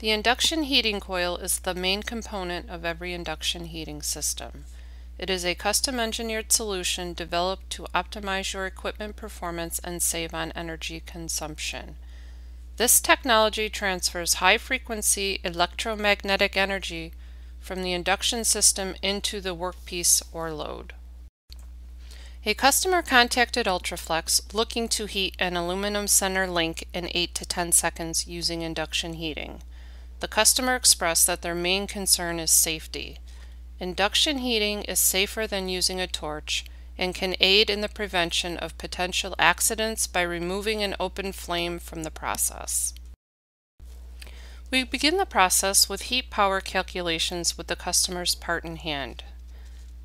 The induction heating coil is the main component of every induction heating system. It is a custom engineered solution developed to optimize your equipment performance and save on energy consumption. This technology transfers high frequency electromagnetic energy from the induction system into the workpiece or load. A customer contacted Ultraflex looking to heat an aluminum center link in 8 to 10 seconds using induction heating. The customer expressed that their main concern is safety. Induction heating is safer than using a torch and can aid in the prevention of potential accidents by removing an open flame from the process. We begin the process with heat power calculations with the customer's part in hand.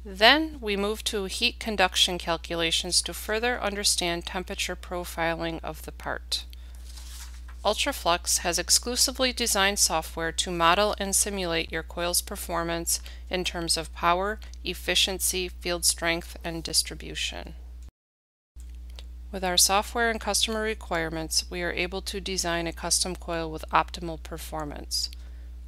Then we move to heat conduction calculations to further understand temperature profiling of the part. Ultraflex has exclusively designed software to model and simulate your coil's performance in terms of power, efficiency, field strength, and distribution. With our software and customer requirements, we are able to design a custom coil with optimal performance.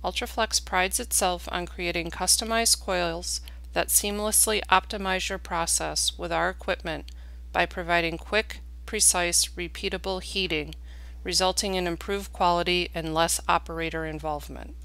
Ultraflex prides itself on creating customized coils that seamlessly optimize your process with our equipment by providing quick, precise, repeatable heating resulting in improved quality and less operator involvement.